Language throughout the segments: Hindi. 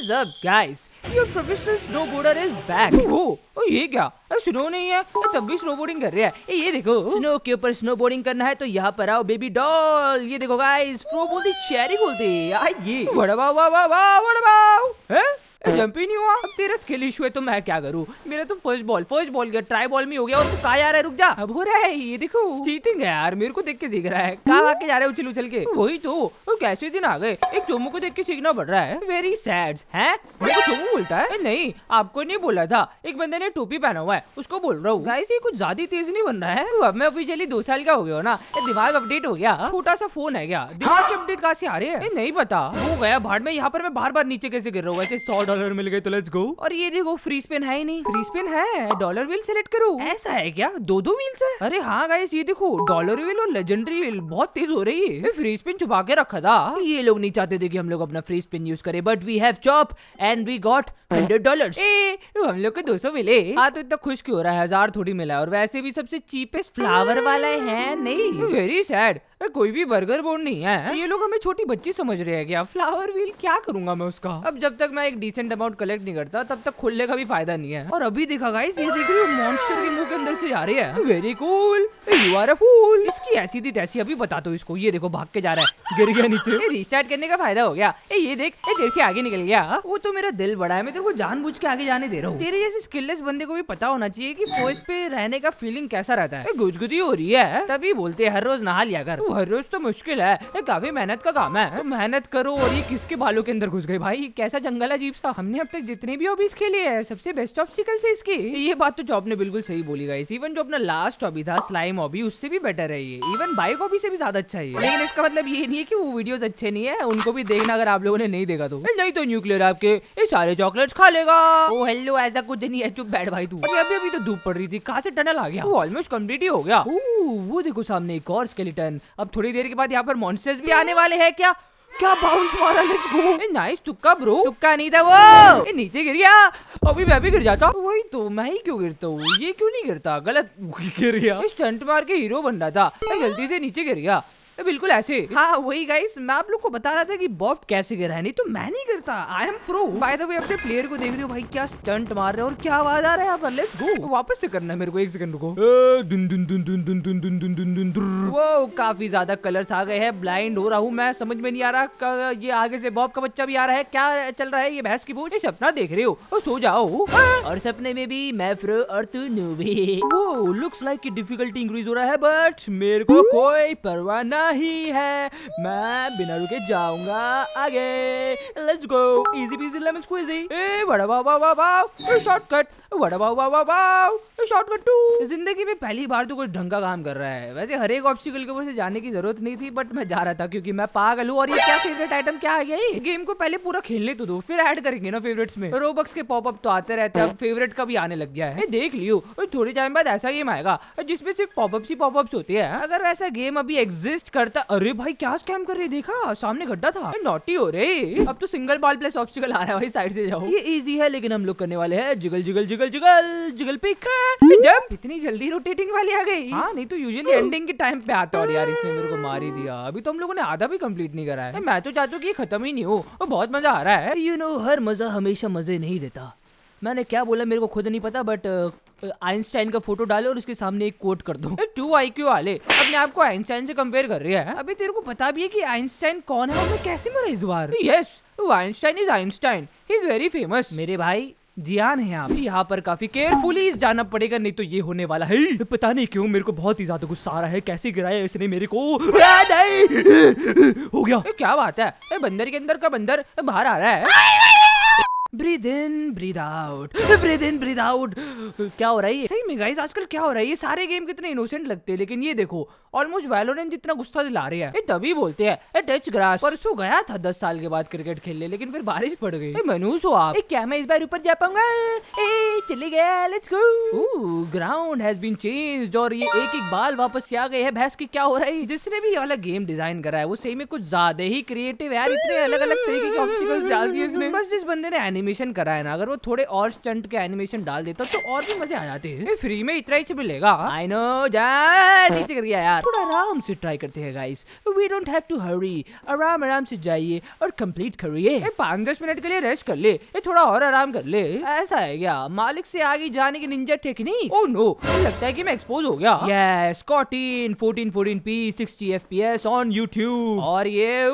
is up guys? Your professional snowboarder is back. Oh, oh ये क्या? स्नो नहीं है? तब भी स्नोबोर्डिंग कर रहे हैं। ये देखो। स्नो के ऊपर स्नोबोर्डिंग करना है तो यहाँ पर आओ बेबी डॉल ये देखो गाइस फ्रो बोलती चेरी बोलते ये। बड़ा वाह वाह वाह वाह बड़ा वाह जंप ही नहीं हुआ? अब तेरा स्किल इशू है तो मैं क्या करूँ? मेरा तो फ़र्स्ट बॉल फ़र्स्ट बॉल गया ट्राई बॉल में हो गया और तो कहा जा रहा है? रुक जा। अब हो रहा है ये देखो। चीटिंग है यार मेरे को देख के सीख रहा है। कहा आके जा रहा है उछल उछल के? वही तो तो कैसे दिन आ गए? एक चोमू को देख के सीखना पड़ रहा है। वेरी सैड है? चोमू बोलता है? नहीं आपको नहीं बोला था। एक बंदे ने टोपी पहना हुआ है उसको बोल रहा हूँ। गाइस ये कुछ ज़्यादा तेज नहीं बन रहा है? अब मैं ऑफिशियली दो साल का हो गया ना। दिमाग अपडेट हो गया। छोटा सा फ़ोन है क्या? दिमाग की अपडेट कहाँ से आ रही है? नहीं पता। हो गया भाड़ में यहाँ पर मैं बार बार नीचे कैसे गिर रहा हूँ? ऐसे सौ डॉलर मिल गए तो लेट्स गो और ये देखो फ्री स्पिन है ही नहीं। फ्री स्पिन है? डॉलर व्हील सेलेक्ट करो। ऐसा है क्या? दो दो व्हील्स है? अरे हाँ गाइस ये देखो डॉलर व्हील और लेजेंडरी व्हील बहुत तेज हो रही है। फ्री स्पिन छुपा के रखा था। ये लोग नहीं चाहते थे कि हम लोग अपना फ्री स्पिन यूज़ करें but we have chop and we got hundred dollar हम लोग को दो सौ मिले। हाँ तो इतना खुश क्यों हो रहा है? हज़ार थोड़ी मिला और वैसे भी सबसे चीपेस्ट फ्लावर वाला है नहीं? वेरी सैड कोई भी बर्गर बोर्ड नहीं है। ये लोग हमें छोटी बच्ची समझ रहे हैं क्या? फ्लावर व्हील क्या करूँगा मैं उसका? अब जब तक मैं एक डिसेंट अमाउंट कलेक्ट नहीं करता तब तक खुलने का भी फ़ायदा नहीं है। और अभी देखा गाइस ये देख रही हो मॉन्स्टर के मुँह के अंदर से जा रही है। Very cool you are a fool इसकी ऐसी थी तैसी अभी बता दो इसको। ये देखो भाग के जा रहा है। गिर गया नीचे। रिस्टार्ट करने का फ़ायदा हो गया। ए ये देख ए जैसे आगे निकल गया। वो तो मेरा दिल बड़ा है मैं तेरे को जानबूझ के आगे जाने दे रहा हूँ। तेरे जैसे स्किललेस बंदे को भी पता होना चाहिए कि फ़र्स्ट पे रहने का फीलिंग कैसा रहता है। गुदगुदी हो रही है। तभी बोलते हैं हर रोज नहा लिया कर। हर रोज तो मुश्किल है। काफ़ी मेहनत का काम है। मेहनत करो और ये किसके बालों के अंदर घुस गए भाई? कैसा जंगल अजीब सा। हमने अब तक जितने भी हॉबीज खेले हैं, सबसे बेस्ट ऑब्स्टिकल से इसकी। ये बात तो जॉब ने बिल्कुल सही बोली गाइस इवन जो अपना लास्ट हॉबी था स्लाइम हॉबी उससे भी बेटर है ये। इवन बाइक हॉबी से भी ज़्यादा अच्छा है लेकिन इसका मतलब ये नहीं है की वो वीडियोस अच्छे नहीं है। उनको भी देखना अगर आप लोगों ने नहीं देखा तो। नहीं तो न्यूक्लियर आपके ये सारे चॉकलेट खा लेगा। हेलो ऐसा कुछ नहीं है। चुप बैठ भाई तू। अभी अभी तो धूप पड़ रही थी। कहाँ से टनल आ गया? वो ऑलमोस्ट कंप्लीट ही हो गया। वो देखो सामने एक और स्केलेटन अब थोड़ी देर के बाद यहाँ पर मॉन्स्टर्स भी आने वाले हैं क्या? क्या बाउंस मारा लेट्स गो नाइस तुक्का ब्रो तुक्का नहीं था वो। ए, नीचे गिर गया। अभी मैं भी गिर जाता वही तो मैं ही क्यों गिरता हूँ? ये क्यों नहीं गिरता? गलत गिर गया। स्टंट मार के हीरो बन रहा था। मैं गलती से नीचे गिर गया। बिल्कुल ऐसे हाँ वही गाइस मैं आप लोग को बता रहा था कि बॉब कैसे गिरा है नहीं तो मैं नहीं गिरता I am pro by the way अपने प्लेयर को देख रहे हो भाई क्या स्टंट मार रहे हो और क्या आवाज़ आ रहा है लेट्स गो वापस से करना है मेरे को एक सेकंड रुको वो काफ़ी ज़्यादा कलर्स आ गए हैं ब्लाइंड हो रहा हूँ मैं समझ में नहीं आ रहा ये आगे से बॉब का बच्चा भी आ रहा है क्या चल रहा है ये भैंस की बोझ सपना देख रहे हो सो जाओ और सपने में भी मैं फ्रो और तू नू भी वो लुक्स लाइक की डिफिकल्टी इंक्रीज हो रहा है बट मेरे को कोई परवाह ना है। मैं बिना रुके जाऊँगा आगे। Let's go easy peasy lemon squeezy ए बड़ा वाह वाह वाह वाह शॉर्टकट बड़ा वाह वाह वाह वाह शॉर्टकट टू ज़िंदगी में पहली बार तो कुछ ढंग का काम कर रहा है। वैसे हर एक ऑब्स्टिकल के ऊपर से जाने की ज़रूरत नहीं थी बट मैं जा रहा था क्योंकि मैं पागल हूँ। और ये क्या फेवरेट आइटम क्या आ गया गेम को पहले पूरा खेलने तो दो, फिर ऐड करेंगे ना फेवरेट्स में। रोबक्स के पॉपअप तो आते रहते हैं फेवरेट का भी आने लग गया है। देख लियो थोड़ी टाइम बाद ऐसा गेम आएगा, जिसमें सिर्फ़ पॉपअप ही पॉपअप्स होते हैं। अगर वैसा गेम अभी एग्जिस्ट करता। अरे भाई क्या स्कैम कर रहे देखा सामने गड्ढा था। नोटी हो रहे अब तो सिंगल बॉल प्लस ऑब्स्टिकल आ रहा है भाई साइड से जाओ। ये इजी है लेकिन हम लोग करने वाले हैं jiggle jiggle jiggle jiggle jiggle पिक जब इतनी जल्दी रोटेटिंग वाली आ गई। हाँ नहीं तो यूजुअली एंडिंग के टाइम पे आता और यार इसने मेरे को मार ही दिया। अभी तो हम लोगों ने आधा भी कंप्लीट नहीं करा है। मैं तो चाहता हूँ कि खत्म ही नहीं हो। बहुत मज़ा आ रहा है। यू नो हर मज़ा हमेशा मज़े नहीं देता। मैंने क्या बोला मेरे को खुद नहीं पता बट आइंस्टाइन का फ़ोटो डालो और उसके सामने एक कोट कर दो। टू आई क्यू वाले अपने आप को आइंस्टाइन से कंपेयर कर रहे हैं। अभी तेरे को पता भी है कि आइंस्टाइन कौन है और कैसे मरा इस बार? Yes Einstein is Einstein he is very famous मेरे भाई जियान है आप। यहाँ पर काफ़ी केयरफुली जाना पड़ेगा नहीं तो ये होने वाला है। पता नहीं क्यों मेरे को बहुत ही ज़्यादा गुस्सा आ रहा है कैसे गिराया इसने मेरे को? नहीं! हो गया। क्या बात है? बंदर के अंदर का बंदर बाहर आ रहा है। Breathe in breathe out breathe in breathe out क्या हो रहा है सही में गाइस आजकल क्या हो रहा है? ये सारे गेम कितने इनोसेंट लगते हैं, लेकिन ये देखो ऑलमोस्ट वैलोरेंट जितना गुस्सा दिला रहे हैं। तभी बोलते हैं टच ग्रास परसों गया था दस साल के बाद क्रिकेट खेलने, लेकिन फिर बारिश पड़ गई। मनूस हो आप। क्या मैं इस बार ऊपर जा पाऊँगा? चले गया let's go ground has been changed और ये एक एक बाल वापस आ गए हैं। भैंस की क्या हो रही? है जिसने भी ये वाला गेम डिज़ाइन करा है, वो सही में कुछ ज़्यादा ही क्रिएटिव यार। इतने अलग अलग तरीके के ऑब्स्टिकल्स डाल दिए इसने। बस जिस बंदे ने एनिमेशन करा है ना अगर वो थोड़े और स्टंट के एनिमेशन डाल देता तो और भी मज़े आ जाते हैं। फ्री में इतना ही मिलेगा आई नो नीचे कर गया यार। थोड़ा आराम से ट्राई करते हैं guys we don't have to hurry आराम आराम से जाइए और कंप्लीट करिए। पाँच दस मिनट के लिए रेस्ट कर ले। ये थोड़ा और आराम कर ले। ऐसा है क्या? मालिक से आगे जाने की निंजा टेक्निक ओह नो लगता है कि मैं एक्सपोज हो गया। यस कॉटिन 14 14 पी 60 एफपीएस ऑन यूट्यूब और ये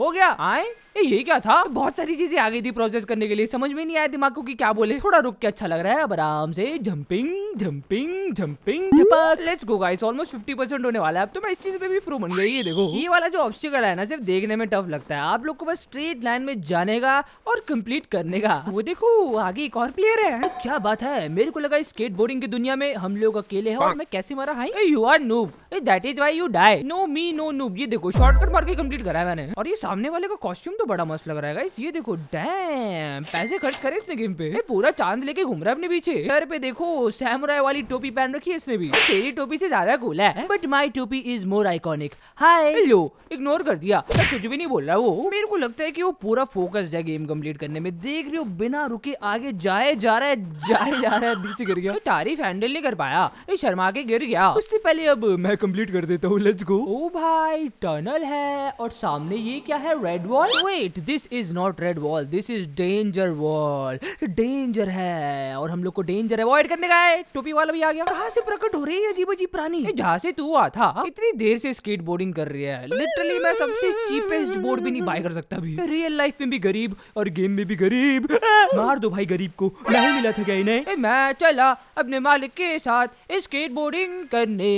हो गया? आए। ये क्या था? बहुत सारी चीज़ें आ गई थी प्रोसेस करने के लिए। समझ में नहीं आया दिमाग को कि क्या बोले। थोड़ा रुक के अच्छा लग रहा है। अब आराम से jumping jumping jumping let's go guys almost 50% होने वाला है। अब तो मैं इस चीज़ पे भी प्रो बन गई ये देखो। ये वाला जो ऑब्स्टिकल है ना सिर्फ़ देखने में टफ लगता है। आप लोग को बस स्ट्रेट लाइन में जाने का और कंप्लीट करने का। वो देखो आगे एक और प्लेयर है। क्या बात है? मेरे को लगा स्केट बोर्डिंग की दुनिया में हम लोग अकेले हैं और मैं कैसे मारा? Hi you are noob that is why you die no me no noob ये देखो शॉर्टकट मार के कंप्लीट करा है मैंने। और ये सामने वाले का कॉस्ट्यूम तो बड़ा मस्त लग रहा है ये देखो डैम पैसे खर्च करे इसने गेम पे। पूरा चाँद लेके घूम रहा है अपने पीछे। सर पे देखो सैमुराई वाली टोपी पहन रखी है इसने भी। तेरी टोपी से ज़्यादा कूल है। बट माई टोपी is more iconic hi ignore कर दिया। कुछ भी नहीं बोल रहा वो। मेरे को लगता है कि वो पूरा फोकस्ड है गेम कंप्लीट करने में। देख रही हो, बिना रुके आगे जाए जा रहा है, जाए जा रहा है नीचे गिर गया। तारीफ़ हैंडल नहीं कर पाया। शर्मा के गिर गया। उससे पहले अब मैं कंप्लीट कर देता हूँ लेट्स गो ओ भाई टनल है। और सामने ये क्या है? Red wall wait this is not red wall this is danger wall danger है। और हम लोग को डेंजर अवॉइड करने का है। टोपी वाला भी आ गया। कहाँ से प्रकट हो रही है अजीब अजीब प्राणी? जहाँ से तू आ था इतनी देर से स्केट बोर्डिंग कर रही है। लिटरली मैं सबसे चीपेस्ट बोर्ड भी नहीं बाय कर सकता भी रियल लाइफ में भी गरीब और गेम में भी गरीब। मार दो भाई गरीब को। नहीं मिला था क्या इन्हें? मैं चला। अपने मालिक के साथ स्केट बोर्डिंग करने।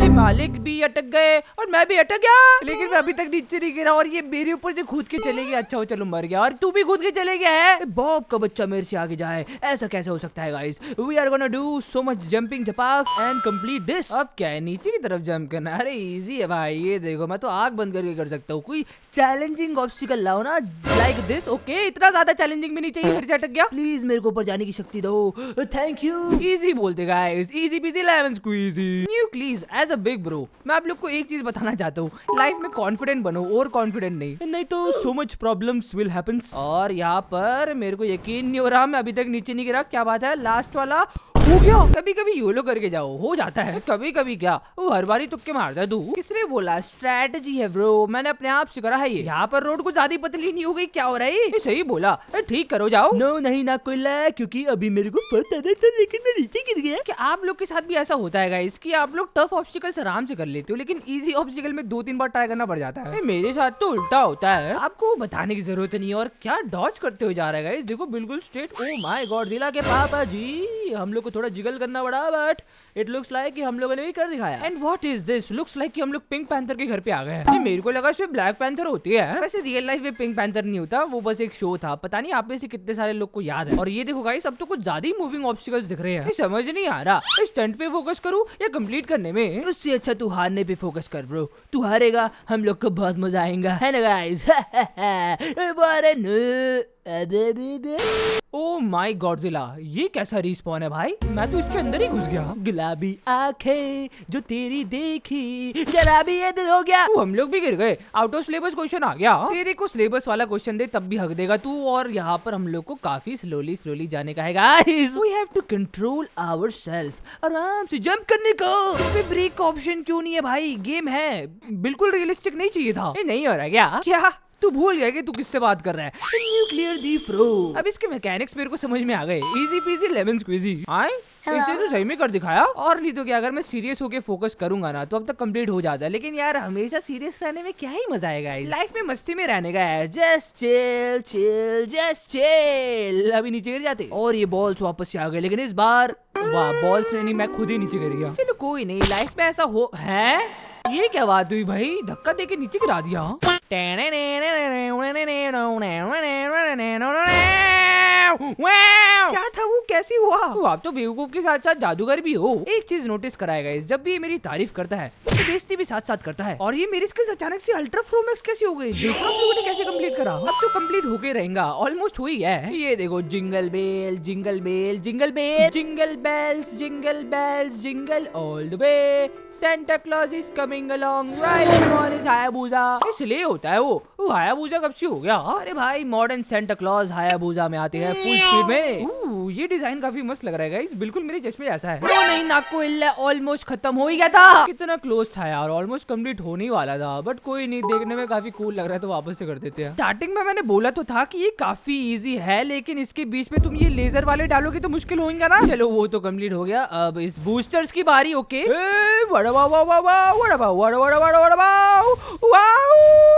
ए मालिक भी अटक गए और मैं भी अटक गया। लेकिन मैं अभी तक नीचे नहीं गिरा और ये मेरे ऊपर से कूद के चले गया। अच्छा हो चलो मर गया और तू भी कूद के चले गया है। बॉब का बच्चा मेरे से आगे जाए। ऐसा कैसे हो सकता है guys we are gonna do so much jumping जपाक and complete this अब क्या है नीचे की तरफ़ जंप करना अरे इजी है भाई। ये देखो मैं तो आग बंद करके कर सकता हूँ। कोई चैलेंजिंग ऑब्स्टिकल लाओ ना लाइक दिस ओके इतना ज़्यादा चैलेंजिंग भी नहीं चाहिए फिर से अटक गया। प्लीज़ मेरे को ऊपर जाने की शक्ति दो। थैंक यू इजी बोलते guys easy peasy lemon squeezy new please as a big bro मैं आप लोग को एक चीज़ बताना चाहता हूँ। लाइफ में कॉन्फिडेंट बनो और कॉन्फिडेंट नहीं। नहीं तो so much problems will happens और यहाँ पर मेरे को यकीन नहीं हो रहा मैं अभी तक नीचे नहीं गिरा। क्या बात है? लास्ट वाला हो गया? कभी कभी योलो करके जाओ हो जाता है। कभी कभी क्या? वो हर बारी तुक्के मारता है तू। किसने बोला? स्ट्रेटजी है ब्रो मैंने अपने आप से करा है ये। यहाँ पर रोड को ज़्यादा पतली नहीं हो गई क्या हो रहा है सही बोला। ठीक करो जाओ। नो नहीं ना कोई क्योंकि अभी मेरे को पता नहीं था लेकिन मैं नीचे गिर गया। कि आप लोग के साथ भी ऐसा होता है गाइस कि आप लोग टफ ऑब्स्टिकल्स आराम से कर लेते हो लेकिन इजी ऑब्स्टिकल में दो तीन बार ट्राई करना पड़ जाता है। मेरे साथ तो उल्टा होता है। आपको बताने की ज़रूरत नहीं और क्या डॉच करते हुए जा रहा है गाइस देखो बिल्कुल स्ट्रेट ओ माय गॉड जिला के पापा जी हम लोग को थोड़ा जिगल करना पड़ा बट इट लुक्स लाइक कि हम लोगों ने भी कर दिखाया। And what is this looks like कि हम लोग पिंक पैंथर के घर पे आ गए हैं। मेरे को लगा इसमें ब्लैक पैंथर होती है। वैसे रियल लाइफ में पिंक पैंथर नहीं होता वो बस एक शो था। पता नहीं आप में से कितने सारे लोग को याद है। और ये देखो गाइस अब तो कुछ ज़्यादा ही मूविंग ऑब्स्टिकल्स दिख रहे हैं। समझ नहीं आ रहा। स्टंट पे फोकस करूँ या कंप्लीट करने में? उससे अच्छा तू हारने पे फोकस कर ब्रो तू हारेगा हम लोग को बहुत मज़ा आएगा। है ना गाइस ओ माई गॉडजिला ये कैसा रिस्पॉन है भाई? मैं तो इसके अंदर ही घुस गया। गुलाबी आँखें जो तेरी देखी। शराबी ये दिल हो गया। हम लोग भी गिर गए। आउट ऑफ़ सिलेबस क्वेश्चन आ गया तेरे को सिलेबस वाला क्वेश्चन दे तब भी हक देगा तू और यहाँ पर हम लोग को काफ़ी स्लोली स्लोली जाने का है guys we have to control our self आराम से जंप करने को। इसमें ब्रेक का ऑप्शन क्यों नहीं है भाई? गेम है। बिल्कुल रियलिस्टिक नहीं चाहिए था। ये नहीं हो रहा क्या? क्या? तू भूल गया कि तू किससे बात कर रहा है? न्यूक्लियर दी फ्रो अब इसके मैकेनिक्स मेरे को समझ में आ गए। इजी पीजी लेमन स्क्वीजी आए? तो सही में कर दिखाया। और नहीं तो क्या अगर मैं सीरियस होके फोकस करूँगा ना तो अब तक कंप्लीट हो जाता है। लेकिन यार हमेशा सीरियस रहने में क्या ही मज़ा आएगा लाइफ में मस्ती में रहने का है just chill chill just chill अभी नीचे गिर जाते। और ये बॉल्स वापस से आ गए। लेकिन इस बार वाह बॉल्स नहीं मैं खुद ही नीचे गिर गया। चलो कोई नहीं लाइफ में ऐसा हो है? ये क्या बात हुई भाई? धक्का देके नीचे गिरा दिया। क्या कैसे हुआ? ओ, आप तो बेवकूफ़ के साथ साथ जादूगर भी हो। एक चीज़ नोटिस कराएगा इस जब भी ये मेरी तारीफ़ करता है तो बेइज्जती भी साथ साथ करता है। और ये मेरी स्किल्स अचानक से अल्ट्रा प्रो मैक्स कैसे हो गई? देखो आप लोगों ने कैसे कंप्लीट करा? अब तो कंप्लीट होके रहेगा ऑलमोस्ट हो ही गया है। ये देखो jingle bell jingle bell jingle bell jingle bells jingle bells jingle all the way Santa Claus is coming along right on is Hayabusa इसलिए होता है वो। वो हायाबुसा कब से हो गया? अरे भाई मॉडर्न सेंटा क्लॉज हायाबुसा में आते हैं फुल स्पीड में। ये डिज़ाइन काफ़ी मस्त लग रहा है गाइस बिल्कुल मेरे चश्मे जैसा है। नहीं नाको इल्ला ऑलमोस्ट खत्म हो ही गया था। कितना क्लोज था यार ऑलमोस्ट कंप्लीट होने वाला था। बट कोई नहीं देखने में काफ़ी कूल लग रहा है तो वापस से कर देते हैं। स्टार्टिंग में मैंने बोला तो था कि ये काफ़ी इजी है लेकिन इसके बीच में तुम ये लेजर वाले डालोगे तो मुश्किल होगा ना। चलो वो तो कंप्लीट हो गया। अब इस बूस्टर्स की बारी ओके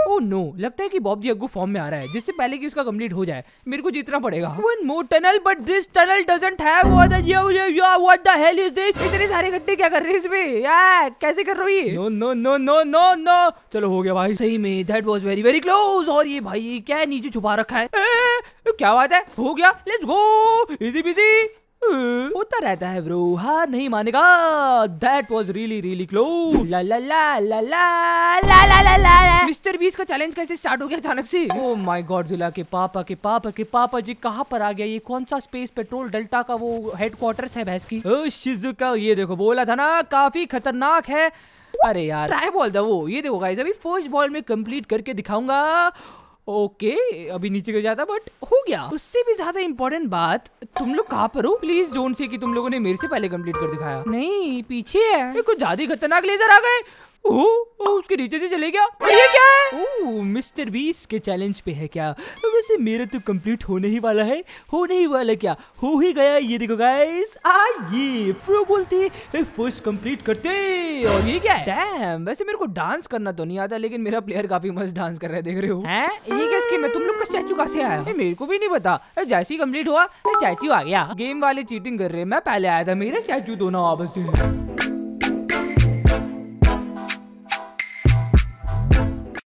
ओ नो लगता है कि बॉब दी अग्गू फॉर्म में आ रहा है जिससे पहले कि उसका कंप्लीट हो जाए मेरे को जीतना पड़ेगा। One more tunnel but this tunnel doesn't have what the yo yo yo what the hell is this इतने सारे गड्ढे क्या कर रहे हैं इसमें? यार कैसे कर रही है no no no no no no चलो हो गया भाई। सही में that was very very close और ये भाई क्या नीचे छुपा रखा है? ए, क्या बात है? हो गया। लेट्स गो इजी बिज़ी होता रहता है ब्रो हार नहीं मानेगा। That was really really close ला ला ला ला ला ला ला ला ला। मिस्टर बीस का चैलेंज कैसे स्टार्ट हो गया अचानक से? ओ माय गॉड जिला के पापा के पापा के पापा जी कहाँ पर आ गया ये? कौन सा स्पेस पेट्रोल डेल्टा का वो हेडक्वार्टर्स है भैंस की? ओ शिजुका ये देखो बोला था ना काफ़ी खतरनाक है। अरे यार। ट्राई बॉल था वो। ये देखो गाइस अभी फ़र्स्ट बॉल में कंप्लीट करके दिखाऊँगा। ओके अभी नीचे गिर जाता बट हो गया। उससे भी ज़्यादा इम्पोर्टेंट बात तुम लोग कहाँ पर हो? प्लीज़ डोंट से कि तुम लोगों ने मेरे से पहले कंप्लीट कर दिखाया। नहीं पीछे है। कुछ ज़्यादा खतरनाक लेजर आ गए। ओ, ओ, उसके नीचे से चले गया? ये क्या है? ओ, मिस्टर बीस के चैलेंज पे है क्या? वैसे मेरा तो कंप्लीट होने ही वाला है। होने ही वाला क्या? हो ही गया ये देखो गाइस आइए प्रो बोलते फ़र्स्ट कंप्लीट करते और ये क्या है? डैम वैसे मेरे को डांस करना तो नहीं आता लेकिन मेरा प्लेयर काफ़ी मस्त डांस कर रहा है देख रहे हो। हैं? ये क्या स्कीम है तुम लोग का स्टैचू कहाँ से आया? ए, मेरे को भी नहीं पता। जैसे ही कंप्लीट हुआ स्टैचू आ गया। गेम वाले चीटिंग कर रहे हैं। मैं पहले आया था मेरा स्टैचू दोनों वापस